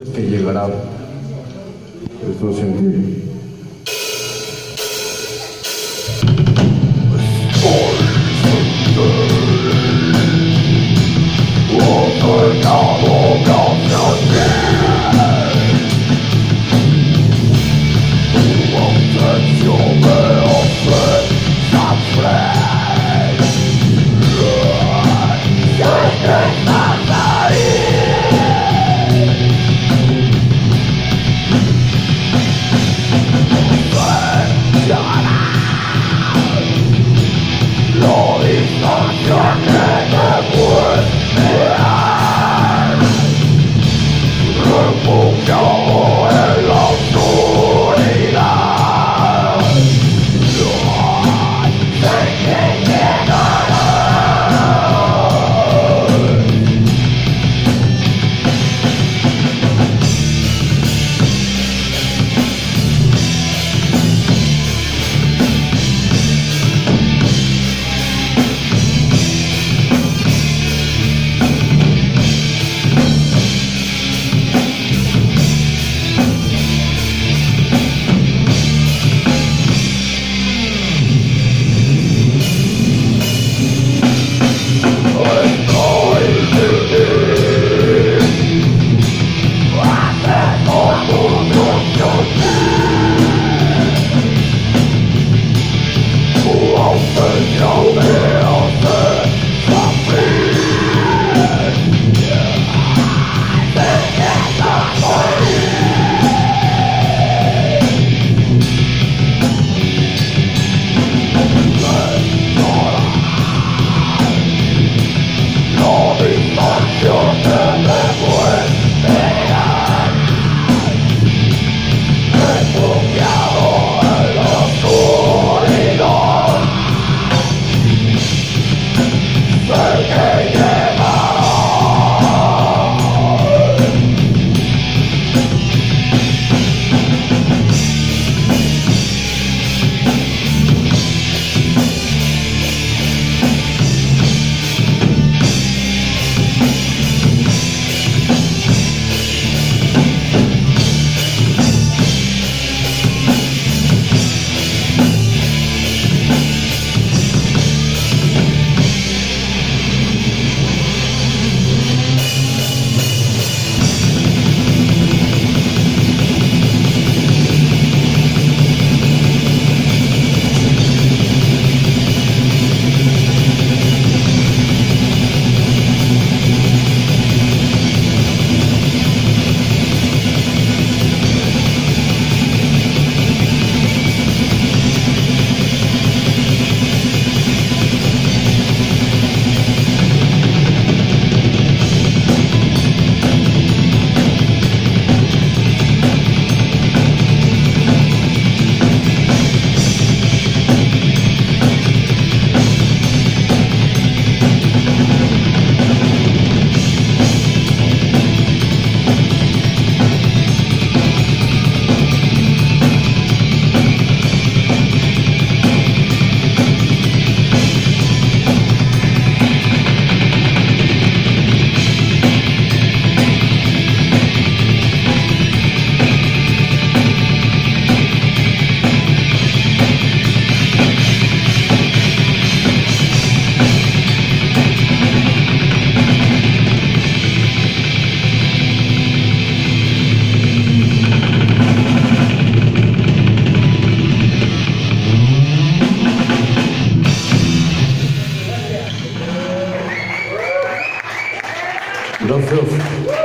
que llegará. Open your ears. Dom Frufo.